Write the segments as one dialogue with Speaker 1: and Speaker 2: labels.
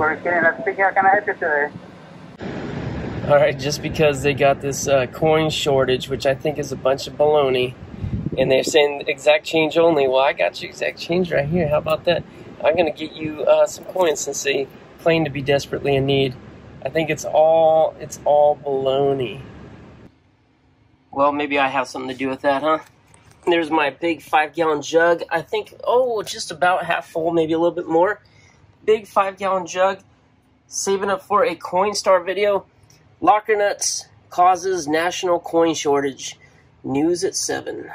Speaker 1: We're getting a speaking. Today?
Speaker 2: All right, just because they got this uh, coin shortage, which I think is a bunch of baloney, and they're saying exact change only. Well, I got you exact change right here. How about that? I'm gonna get you uh, some coins since they claim to be desperately in need. I think it's all it's all baloney. Well, maybe I have something to do with that, huh? There's my big five gallon jug. I think, oh, just about half full, maybe a little bit more. Big five gallon jug. Saving up for a Coinstar video. Locker nuts causes national coin shortage. News at 7.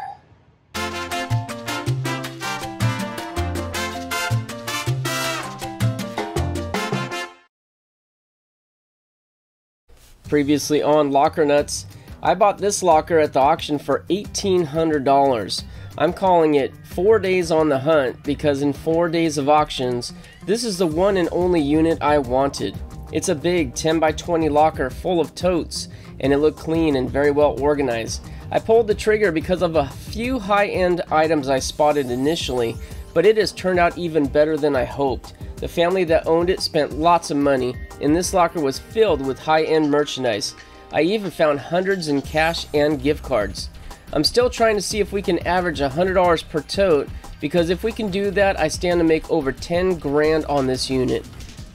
Speaker 2: Previously on Locker Nuts, I bought this locker at the auction for $1,800. I'm calling it 4 days on the hunt because in 4 days of auctions, this is the one and only unit I wanted. It's a big 10 by 20 locker full of totes and it looked clean and very well organized. I pulled the trigger because of a few high-end items I spotted initially, but it has turned out even better than I hoped. The family that owned it spent lots of money, and this locker was filled with high-end merchandise. I even found hundreds in cash and gift cards. I'm still trying to see if we can average $100 per tote, because if we can do that, I stand to make over 10 grand on this unit.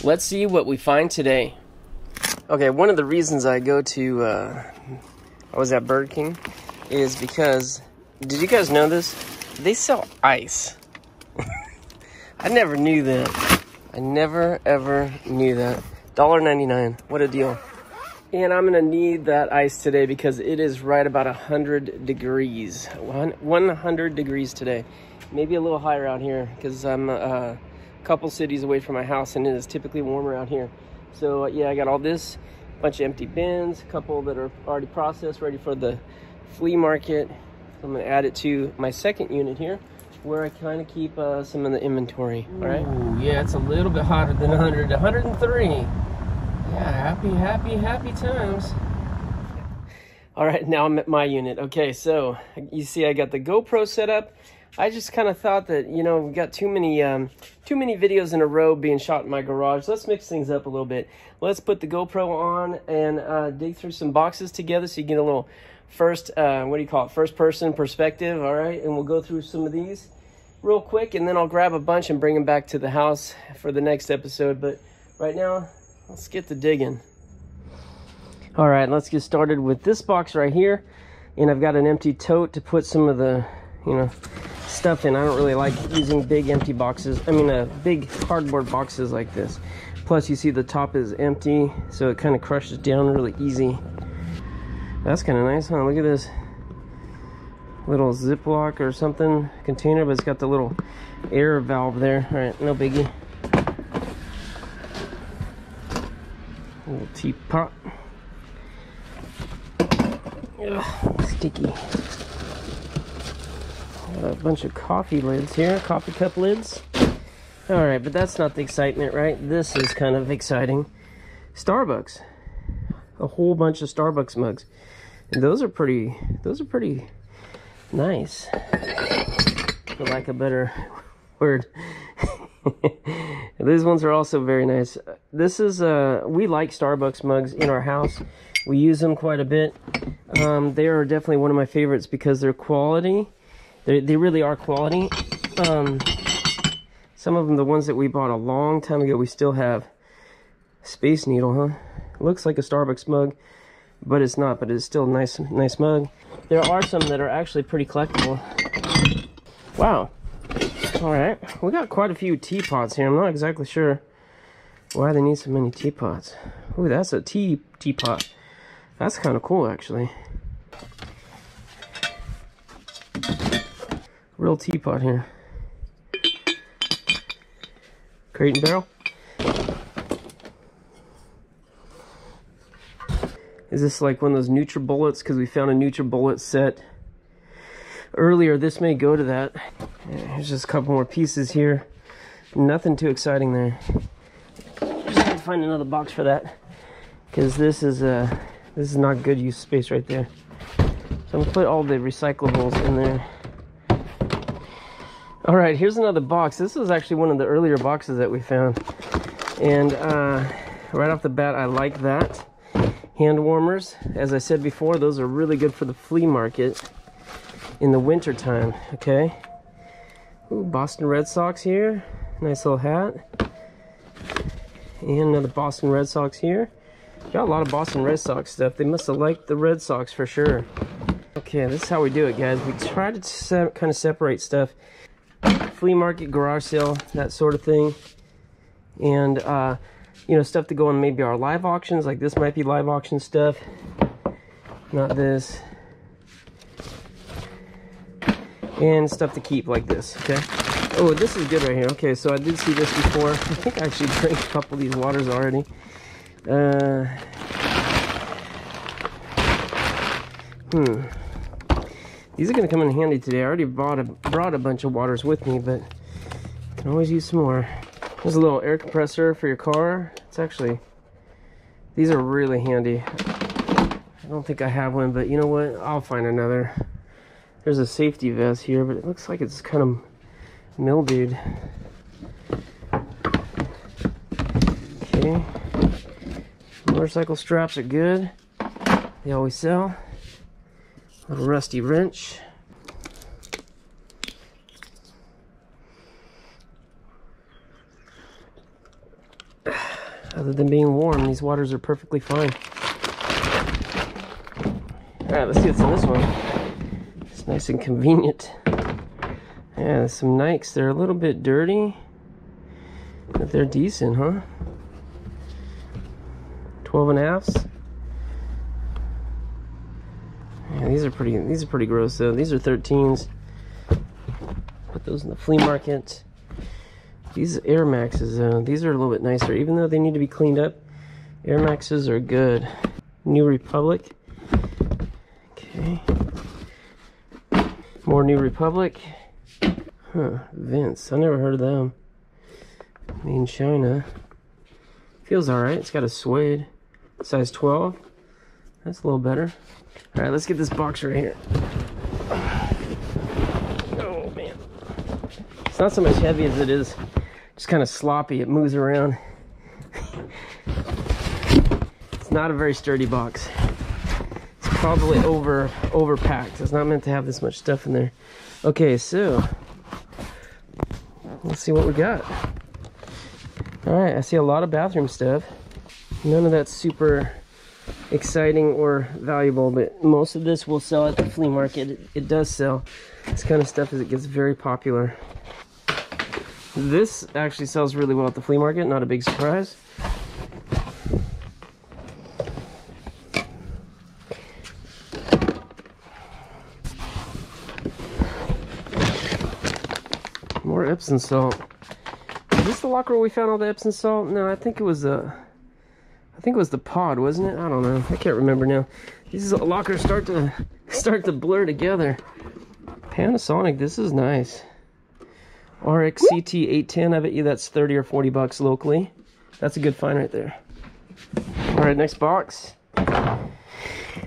Speaker 2: Let's see what we find today. Okay, one of the reasons I go to, uh, I was at Burger King, is because, did you guys know this? They sell ice. I never knew that. I never ever knew that. $1.99. What a deal. And I'm gonna need that ice today because it is right about 100 degrees. 100 degrees today. Maybe a little higher out here because I'm uh, a couple cities away from my house and it is typically warmer out here. So uh, yeah, I got all this, bunch of empty bins, a couple that are already processed, ready for the flea market. I'm gonna add it to my second unit here where I kind of keep uh, some of the inventory, all right? Ooh, yeah, it's a little bit hotter than 100, 103. Yeah, happy, happy, happy times. All right, now I'm at my unit. Okay, so you see I got the GoPro set up. I just kind of thought that, you know, we got too many um, too many videos in a row being shot in my garage. Let's mix things up a little bit. Let's put the GoPro on and uh, dig through some boxes together so you get a little first, uh, what do you call it, first person perspective, all right? And we'll go through some of these real quick and then I'll grab a bunch and bring them back to the house for the next episode. But right now, let's get to digging. All right, let's get started with this box right here. And I've got an empty tote to put some of the, you know, stuff in. I don't really like using big empty boxes. I mean, uh, big cardboard boxes like this. Plus, you see the top is empty, so it kind of crushes down really easy. That's kind of nice, huh? Look at this little Ziploc or something container, but it's got the little air valve there. All right, no biggie. Little teapot. Ugh, sticky. A bunch of coffee lids here, coffee cup lids. All right, but that's not the excitement, right? This is kind of exciting. Starbucks. A whole bunch of Starbucks mugs. And those are pretty, those are pretty nice. For lack of a better word. These ones are also very nice. This is, uh, we like Starbucks mugs in our house. We use them quite a bit. Um, they are definitely one of my favorites because they're quality. They, they really are quality. Um, some of them, the ones that we bought a long time ago, we still have. Space Needle, huh? Looks like a Starbucks mug but it's not, but it's still a nice, nice mug. There are some that are actually pretty collectible. Wow. All right, we got quite a few teapots here. I'm not exactly sure why they need so many teapots. Ooh, that's a tea teapot. That's kind of cool, actually. Real teapot here. Crate and barrel. Is this like one of those NutriBullets? Because we found a NutriBullet set earlier. This may go to that. Here's just a couple more pieces here. Nothing too exciting there. Just gotta find another box for that. Because this is uh, this is not good use space right there. So I'm gonna put all the recyclables in there. All right, here's another box. This is actually one of the earlier boxes that we found. And uh, right off the bat, I like that. Hand warmers, as I said before, those are really good for the flea market in the winter time, okay? Ooh, Boston Red Sox here. Nice little hat. And another Boston Red Sox here. Got a lot of Boston Red Sox stuff. They must have liked the Red Sox for sure. Okay, this is how we do it, guys. We try to kind of separate stuff. Flea market, garage sale, that sort of thing. And, uh, you know, stuff to go on maybe our live auctions. Like this might be live auction stuff. Not this. And stuff to keep like this, okay? Oh, this is good right here. Okay, so I did see this before. I think I actually drank a couple of these waters already. Uh, hmm. These are going to come in handy today. I already bought a, brought a bunch of waters with me, but can always use some more. There's a little air compressor for your car. It's actually, these are really handy. I don't think I have one, but you know what? I'll find another. There's a safety vest here, but it looks like it's kind of mildewed. Okay. Motorcycle straps are good. They always sell. A little rusty wrench. Other than being warm, these waters are perfectly fine. Alright, let's see what's in this one. Nice and convenient. Yeah, some Nikes. They're a little bit dirty, but they're decent, huh? 12 and a halfs. Yeah, these are pretty these are pretty gross though. These are 13s. Put those in the flea market. These Air Maxes, uh, these are a little bit nicer. Even though they need to be cleaned up, Air Maxes are good. New Republic. Okay. More New Republic. Huh, Vince. I never heard of them. Made in China. Feels alright. It's got a suede. Size 12. That's a little better. Alright, let's get this box right here. Oh, man. It's not so much heavy as it is just kind of sloppy. It moves around. it's not a very sturdy box. Probably over overpacked. It's not meant to have this much stuff in there. Okay, so let's see what we got. All right, I see a lot of bathroom stuff. None of that's super exciting or valuable, but most of this will sell at the flea market. It, it does sell. This kind of stuff as it gets very popular. This actually sells really well at the flea market, not a big surprise. Epsom salt. Is this the locker where we found all the Epsom salt? No, I think it was a... Uh, I think it was the pod, wasn't it? I don't know. I can't remember now. These lockers start to start to blur together. Panasonic, this is nice. RXCT 810, I bet you that's 30 or 40 bucks locally. That's a good find right there. All right, next box.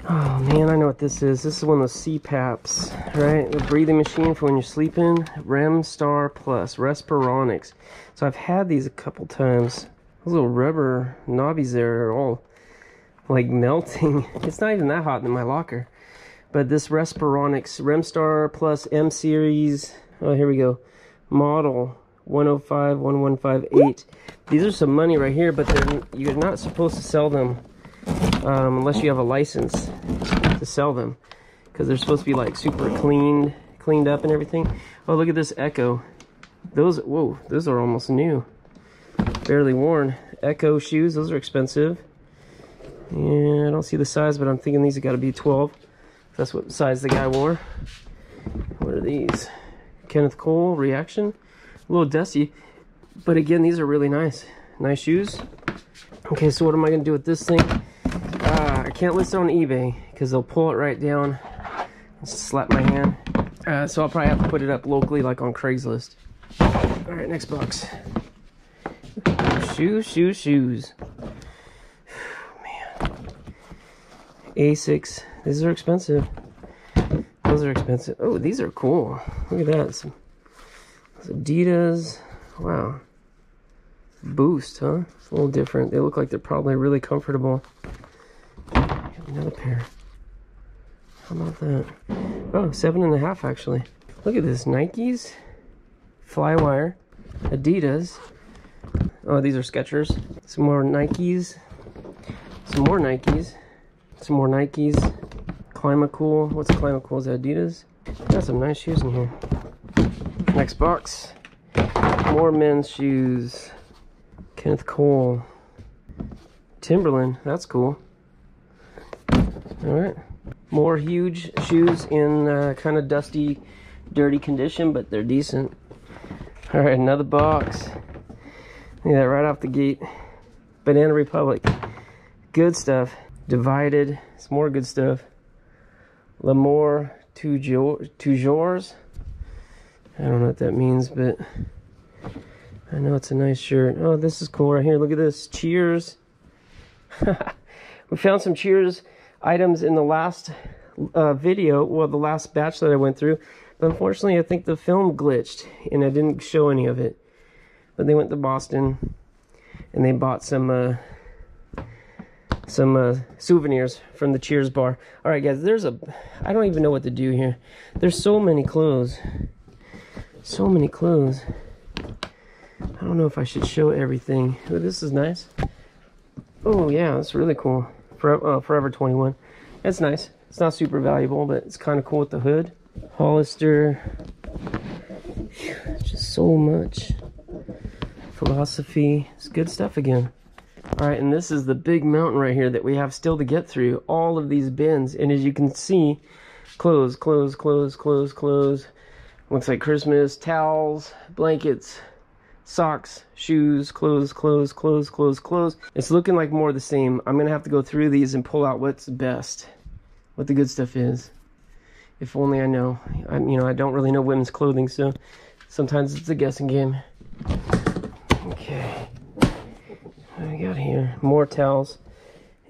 Speaker 2: Oh man, I know what this is. This is one of those CPAPs, right? The breathing machine for when you're sleeping. Remstar Plus, Respironics. So I've had these a couple times. Those little rubber knobbies there are all like melting. It's not even that hot in my locker. But this Respironics Remstar Plus M Series. Oh, here we go. Model 1051158. These are some money right here, but you're not supposed to sell them um, unless you have a license to sell them. Because they're supposed to be like super cleaned, cleaned up and everything. Oh, look at this ECCO Those, whoa, those are almost new barely worn. ECCO shoes, those are expensive. yeah I don't see the size, but I'm thinking these have got to be 12. That's what size the guy wore. What are these? Kenneth Cole Reaction. A little dusty, but again, these are really nice. Nice shoes. Okay, so what am I going to do with this thing? Can't list it on eBay because they'll pull it right down and slap my hand. Uh, so I'll probably have to put it up locally, like on Craigslist. All right, next box. Shoes, shoes, shoes. Man. Asics. These are expensive. Those are expensive. Oh, these are cool. Look at that. Some, Adidas. Wow. Boost, huh? It's a little different. They look like they're probably really comfortable. Another pair. How about that? Oh, seven and a half actually. Look at this. Nikes, Flywire, Adidas. Oh, these are Skechers. Some more Nikes. Some more Nikes. Some more Nikes. Climacool. What's Climacool? Is that Adidas? Got some nice shoes in here. Next box. More men's shoes. Kenneth Cole. Timberland. That's cool. Alright. More huge shoes in uh, kind of dusty, dirty condition, but they're decent. Alright, another box. That right off the gate. Banana Republic. Good stuff. Divided. Some more good stuff. L'amour toujours. I don't know what that means, but I know it's a nice shirt. Oh, this is cool right here. Look at this. Cheers. we found some Cheers items in the last uh, video, well, the last batch that I went through. But unfortunately, I think the film glitched and I didn't show any of it. But they went to Boston and they bought some uh, some uh, souvenirs from the Cheers bar. All right, guys, there's a, I don't even know what to do here. There's so many clothes. So many clothes. I don't know if I should show everything. Oh, this is nice. Oh, yeah, that's really cool. Forever, uh, Forever 21. That's nice. It's not super valuable, but it's kind of cool with the hood. Hollister. Just so much. Philosophy. It's good stuff again. All right, and this is the big mountain right here that we have still to get through. All of these bins. And as you can see, clothes, clothes, clothes, clothes, clothes. Looks like Christmas, towels, blankets, socks, shoes, clothes, clothes, clothes, clothes, clothes. It's looking like more of the same. I'm going to have to go through these and pull out what's best, what the good stuff is. If only I know. I, you know, I don't really know women's clothing, so sometimes it's a guessing game. Okay. What we got here? More towels.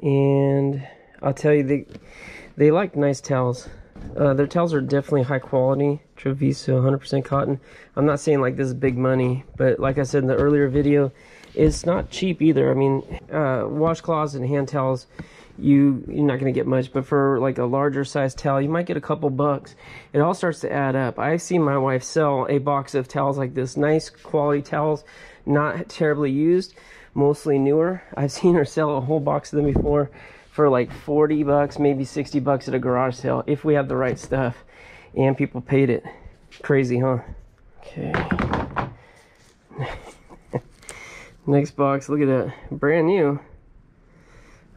Speaker 2: And I'll tell you, they, they like nice towels. Uh, their towels are definitely high quality. Treviso 100% cotton. I'm not saying like this is big money, but like I said in the earlier video, it's not cheap either. I mean, uh, washcloths and hand towels, you, you're not going to get much, but for like a larger size towel, you might get a couple bucks. It all starts to add up. I've seen my wife sell a box of towels like this, nice quality towels, not terribly used, mostly newer. I've seen her sell a whole box of them before for like 40 bucks, maybe 60 bucks at a garage sale if we have the right stuff and people paid it. Crazy, huh? Okay. Next box, look at that. Brand new.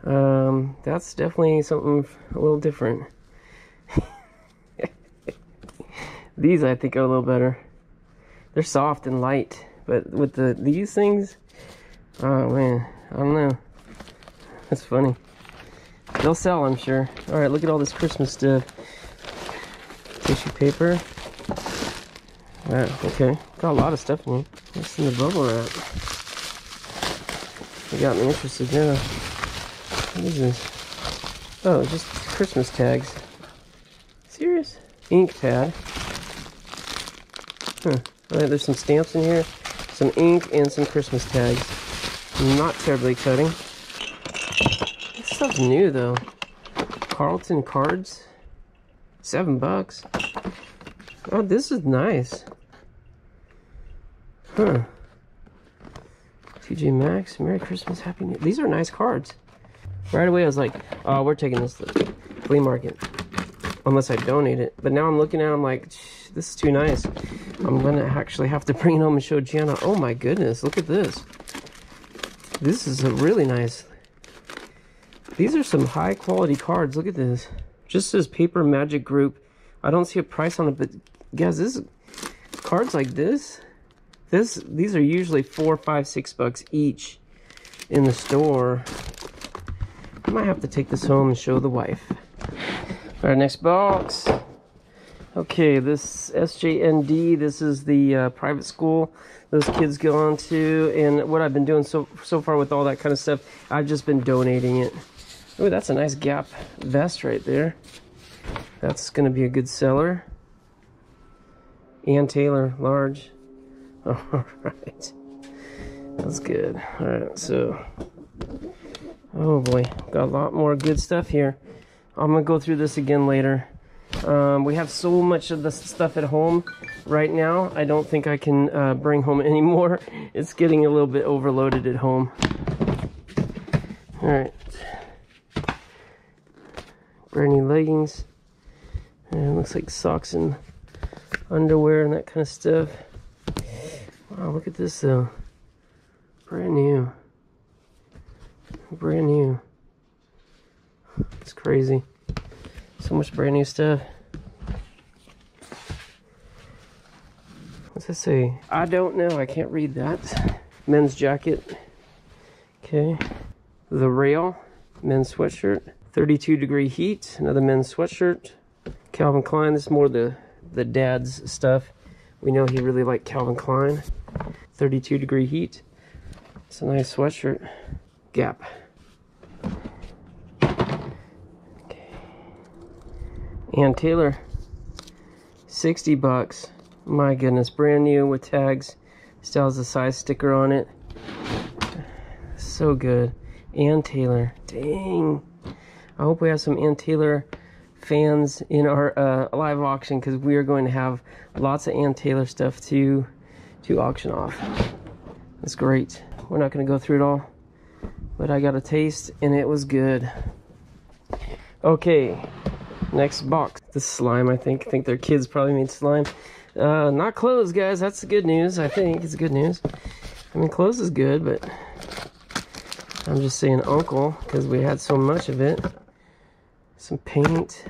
Speaker 2: Um, that's definitely something a little different. these I think are a little better. They're soft and light, but with the these things, oh man, I don't know. That's funny. They'll sell, I'm sure. All right, look at all this Christmas stuff. Tissue paper. okay. Got a lot of stuff in here. What's in the bubble wrap? You got me interested. What is this? Oh, just Christmas tags. Serious? Ink pad. Huh. Alright, there's some stamps in here, some ink, and some Christmas tags. Not terribly cutting. Stuff's new though. Carlton cards. Seven bucks. Oh, this is nice. Huh. TJ Maxx, Merry Christmas, Happy New These are nice cards. Right away, I was like, oh, we're taking this to the flea market. Unless I donate it. But now I'm looking at them like, this is too nice. I'm to actually have to bring it home and show Gianna. Oh my goodness, look at this. This is a really nice. These are some high quality cards. Look at this. Just says Paper Magic Group. I don't see a price on it, but guys, this cards like this, this these are usually four, five, six bucks each in the store. I might have to take this home and show the wife. All right, next box. Okay, this SJND, this is the uh, private school those kids go on to, and what I've been doing so so far with all that kind of stuff, I've just been donating it. Oh, that's a nice Gap vest right there. That's going to be a good seller. Ann Taylor, large. All right. That's good. All right, so oh boy, got a lot more good stuff here. I'm gonna go through this again later. Um, we have so much of the stuff at home right now. I don't think I can uh, bring home anymore. It's getting a little bit overloaded at home. All right, new leggings. And looks like socks and underwear and that kind of stuff. Wow, look at this though. Brand new. Brand new. It's crazy. So much brand new stuff. What's that say? I don't know. I can't read that. Men's jacket. Okay. The Rail. Men's sweatshirt. 32 degree heat. Another men's sweatshirt. Calvin Klein. This is more the, the dad's stuff. We know he really liked Calvin Klein. 32 degree heat. It's a nice sweatshirt. Gap. Okay. Ann Taylor. 60 bucks. My goodness, brand new with tags. Still has a size sticker on it. So good. Ann Taylor. Dang. I hope we have some Ann Taylor fans in our uh, live auction because we are going to have lots of Ann Taylor stuff to to auction off. That's great. We're not going to go through it all, but I got a taste and it was good. Okay, next box. The slime, I think. I think their kids probably made slime. Uh, not clothes, guys. That's the good news. I think it's good news. I mean, clothes is good, but I'm just saying uncle because we had so much of it. Some paint.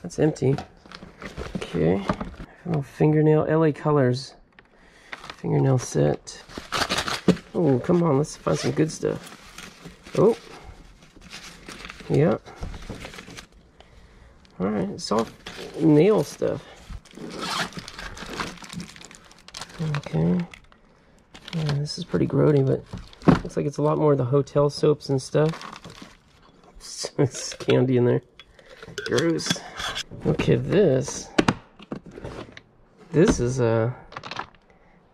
Speaker 2: That's empty. Okay. Little fingernail LA Colors. Fingernail set. Oh, come on. Let's find some good stuff. Oh. Yeah. Alright. It's all nail stuff. Okay. Yeah, this is pretty grody, but looks like it's a lot more of the hotel soaps and stuff. It's candy in there. Gross. Okay, this. This is a.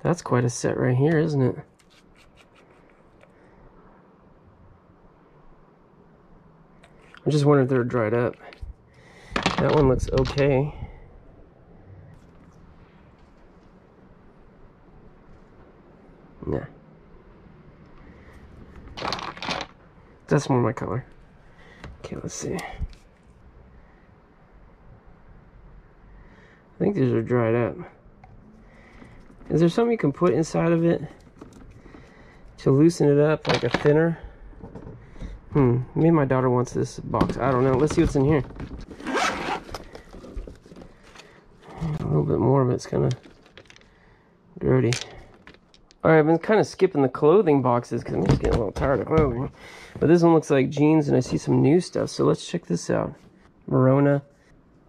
Speaker 2: That's quite a set right here, isn't it? I'm just wondering if they're dried up. That one looks okay. Nah. That's more my color. Okay, let's see. I think these are dried up. Is there something you can put inside of it to loosen it up, like a thinner? Hmm, maybe my daughter wants this box. I don't know. Let's see what's in here. A little bit more of it's kind of dirty. All right, I've been kind of skipping the clothing boxes because I'm just getting a little tired of clothing. But this one looks like jeans and I see some new stuff. So let's check this out. Merona.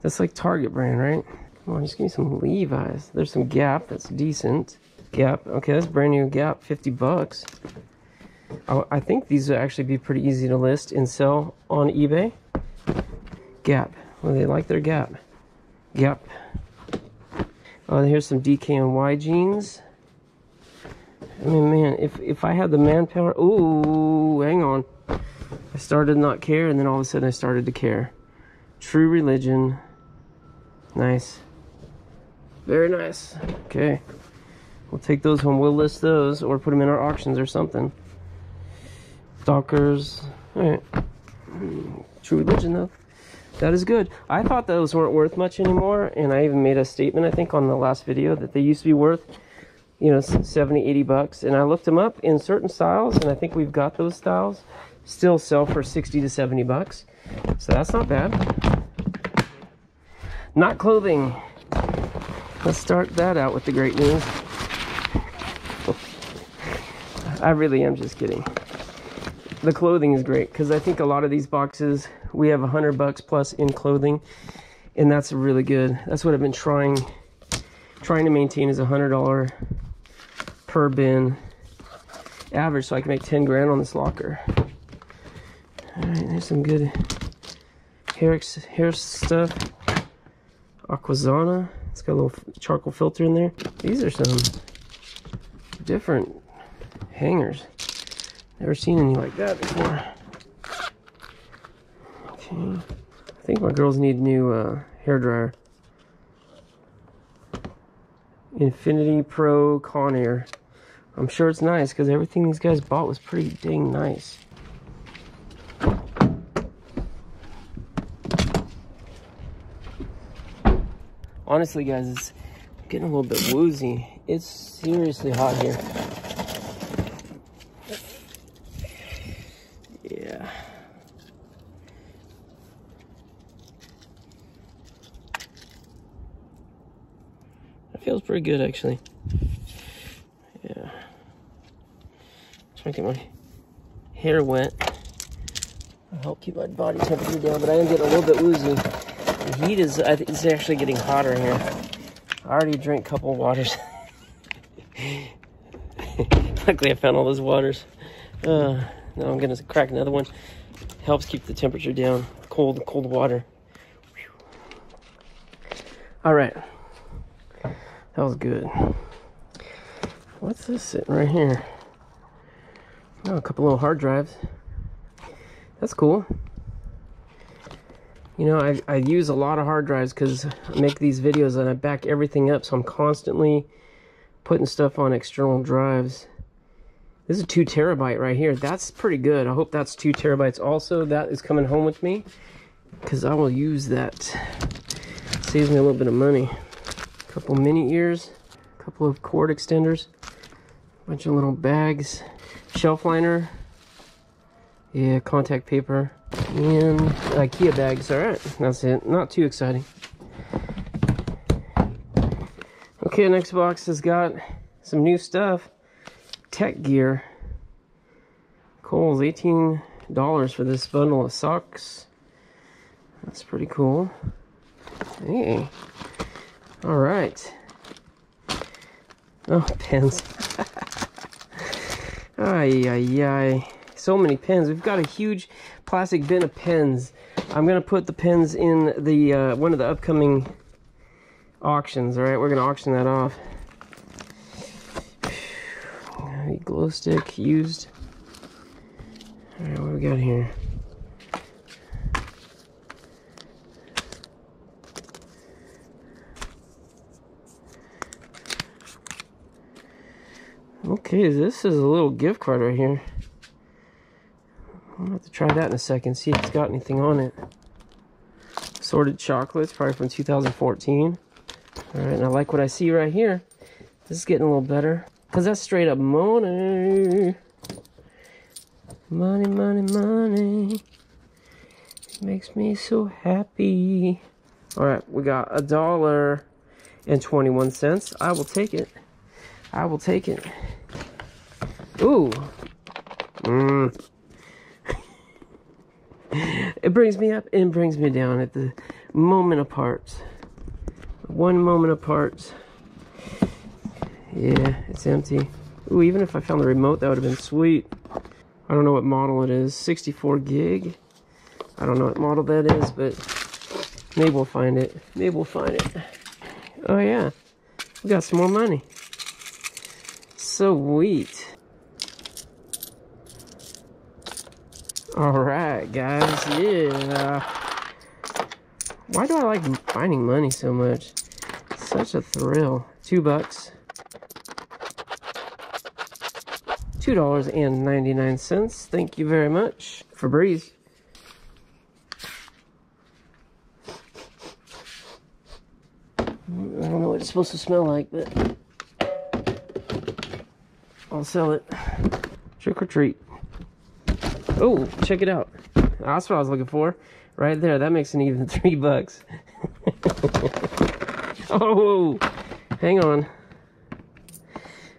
Speaker 2: That's like Target brand, right? Come on, just give me some Levi's. There's some Gap. That's decent. Gap. Okay, that's brand new Gap. 50 bucks. I think these would actually be pretty easy to list and sell on eBay. Gap. Well, they like their Gap. Gap. Oh, here's some DKNY jeans. I mean, man, if, if I had the manpower... Ooh, hang on. I started not care, and then all of a sudden I started to care. True Religion. Nice. Very nice. Okay. We'll take those home. We'll list those or put them in our auctions or something. Stalkers. Alright. Hmm, true Religion, though. That is good. I thought those weren't worth much anymore, and I even made a statement, I think, on the last video that they used to be worth you know 70 80 bucks and i looked them up in certain styles and i think we've got those styles. Still sell for 60 to 70 bucks so that's not bad. Not clothing. Let's start that out with the great news. I really am just kidding. The clothing is great because i think a lot of these boxes we have a hundred bucks plus in clothing and that's really good. That's what i've been trying trying to maintain is a hundred dollar per bin average so I can make 10 grand on this locker. All right, there's some good hair, hair stuff. Aquasana. It's got a little charcoal filter in there. These are some different hangers. Never seen any like that before. Okay. I think my girls need new uh, hair dryer. InfinitiPro Conair. I'm sure it's nice because everything these guys bought was pretty dang nice. Honestly, guys, it's getting a little bit woozy. It's seriously hot here. Yeah. That feels pretty good, actually. Yeah. Trying to get my hair wet. I'll help keep my body temperature down, but I am getting a little bit woozy. The heat is, I think it's actually getting hotter here. I already drank a couple waters. Luckily I found all those waters. Uh, now I'm gonna crack another one. Helps keep the temperature down. Cold, cold water. All right. That was good. What's this sitting right here? Oh, a couple little hard drives. That's cool. You know, I, I use a lot of hard drives because I make these videos and I back everything up, so I'm constantly putting stuff on external drives. This is two terabyte right here. That's pretty good. I hope that's two terabytes also. That is coming home with me because I will use that. Saves me a little bit of money. A couple mini ears, a couple of cord extenders, a bunch of little bags, shelf liner, yeah, contact paper, and IKEA bags. All right, that's it. Not too exciting. Okay, next box has got some new stuff. Tech gear. Kohl's $18 for this bundle of socks. That's pretty cool. Hey. All right. Oh, pens. ay, ay, ay. So many pens. We've got a huge plastic bin of pens. I'm going to put the pens in the uh, one of the upcoming auctions. All right, we're going to auction that off. Glow stick used. All right, what do we got here? Okay, this is a little gift card right here. I'm gonna have to try that in a second, see if it's got anything on it. Sorted chocolates, probably from 2014. All right, and I like what I see right here. This is getting a little better. Because that's straight up money. Money, money, money. It makes me so happy. All right, we got a dollar and 21 cents. I will take it. I will take it. Ooh. Mmm. it brings me up and brings me down at the moment apart. One moment apart. Yeah, it's empty. Ooh, even if I found the remote, that would have been sweet. I don't know what model it is. 64 gig. I don't know what model that is, but maybe we'll find it. Maybe we'll find it. Oh, yeah. We got some more money. So Sweet. Alright, guys. Yeah. Why do I like finding money so much? such a thrill. Two bucks. $2.99. Thank you very much. Febreze. I don't know what it's supposed to smell like, but I'll sell it. Trick or treat. Oh, check it out. Ah, that's what I was looking for. Right there. That makes an even three bucks. oh, hang on.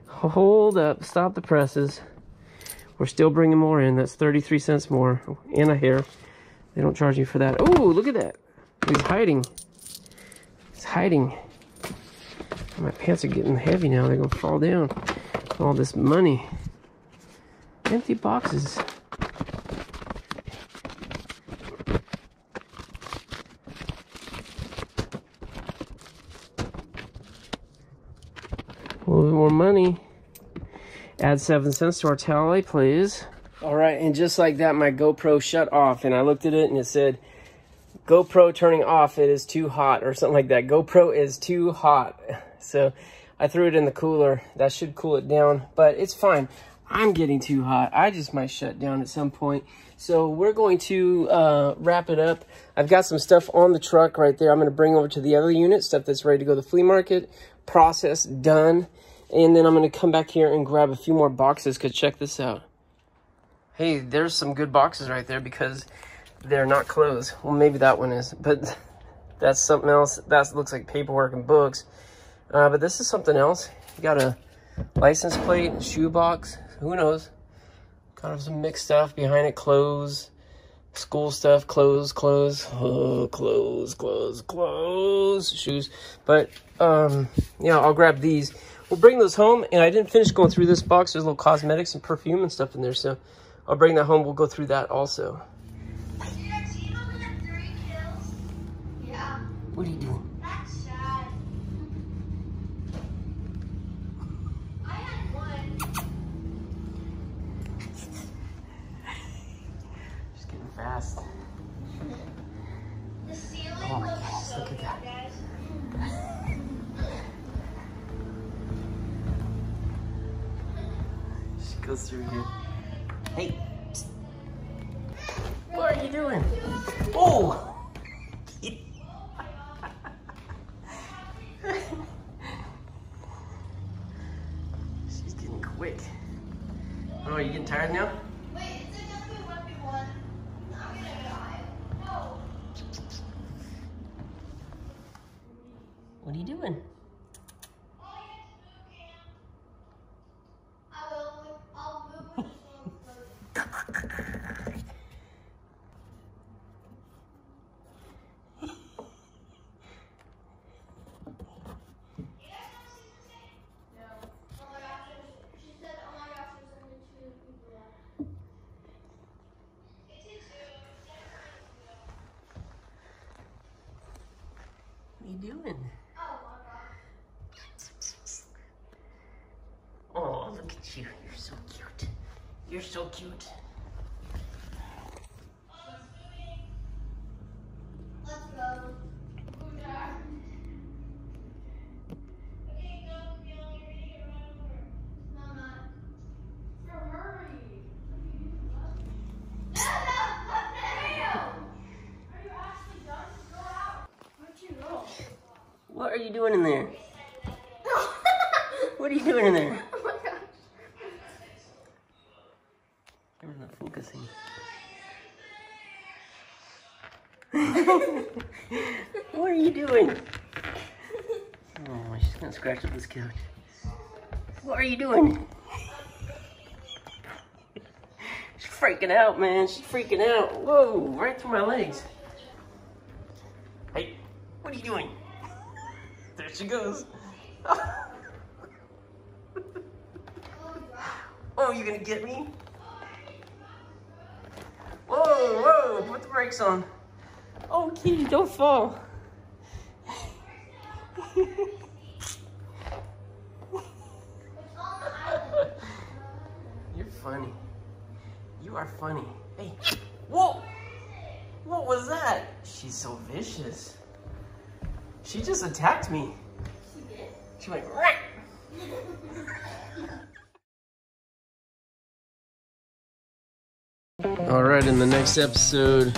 Speaker 2: Hold up. Stop the presses. We're still bringing more in. That's 33 cents more. And a hair. They don't charge you for that. Oh, look at that. He's hiding. He's hiding. My pants are getting heavy now. They're going to fall down. All this money. Empty boxes. More money. Add seven cents to our tally, please. All right, and just like that, my GoPro shut off, and I looked at it and it said, GoPro turning off, it is too hot, or something like that. GoPro is too hot. So I threw it in the cooler. That should cool it down, but it's fine. I'm getting too hot. I just might shut down at some point. So we're going to uh, wrap it up. I've got some stuff on the truck right there. I'm going to bring over to the other unit, stuff that's ready to go to the flea market. Process done. And then I'm going to come back here and grab a few more boxes because check this out. Hey, there's some good boxes right there because they're not closed. Well, maybe that one is, but that's something else. That looks like paperwork and books. Uh, but this is something else. You got a license plate, shoe box. Who knows? Kind of some mixed stuff behind it. Clothes, school stuff, clothes, clothes, oh, clothes, clothes, clothes, shoes. But um, yeah, I'll grab these. We'll bring those home. And I didn't finish going through this box. There's little cosmetics and perfume and stuff in there. So I'll bring that home. We'll go through that also. What are you doing?
Speaker 3: That
Speaker 2: shot.
Speaker 3: I
Speaker 2: am one.
Speaker 3: Just
Speaker 2: getting
Speaker 3: fast.
Speaker 2: Just go through here. Hey. psst. What are you doing? Oh! She's getting quick. Oh, are you getting tired now? Doing?
Speaker 3: Oh.
Speaker 2: Look at you. You're so cute. You're so cute.
Speaker 3: Let's go. No, I'm not. So hurry. No, no, what the hell? Are you actually done? Go out. Where'd you go?
Speaker 2: What are you doing in there? What are you doing in there?
Speaker 3: Oh my gosh.
Speaker 2: You're not focusing. what are you doing? Oh, she's gonna scratch up this couch. What are you doing? She's freaking out, man. She's freaking out. Whoa, right through my legs. Hey, what are you doing? There she goes. Oh, you gonna get me? Whoa, whoa, put the brakes on. Oh, kitty, don't fall. You're funny. You are funny. Hey, whoa! What was that? She's so vicious. She just attacked me.
Speaker 3: She
Speaker 2: went! All right, in the next episode,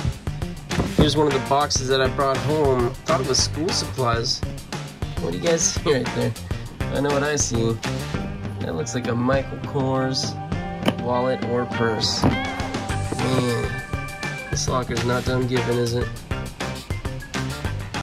Speaker 2: here's one of the boxes that I brought home. Thought it was school supplies. What do you guys see right there? I know what I see. That looks like a Michael Kors wallet or purse. Man, this locker's not done giving, is it?